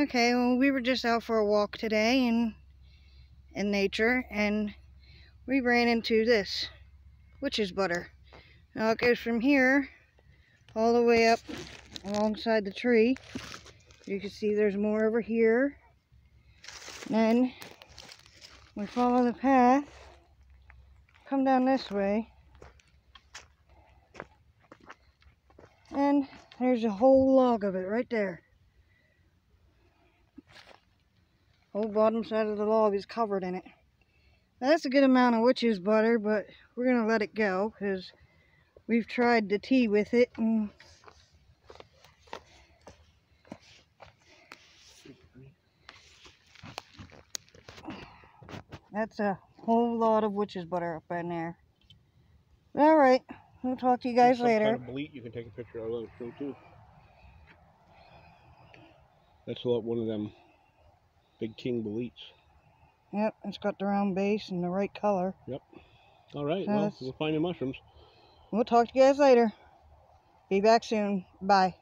Okay, well, we were just out for a walk today in in nature, and we ran into this witch's butter. Now it goes from here all the way up alongside the tree. You can see there's more over here. Then we follow the path, come down this way, and there's a whole log of it right there. Whole bottom side of the log is covered in it. Now, that's a good amount of witch's butter, but we're going to let it go because we've tried the tea with it and that's a whole lot of witch's butter up in there. All right, we'll talk to you guys later. Kind of bolete you can take a picture of it too. That's a lot one of them big king boletes. Yep, it's got the round base and the right color. Yep. All right, So well, we'll find the mushrooms. We'll talk to you guys later. Be back soon. Bye.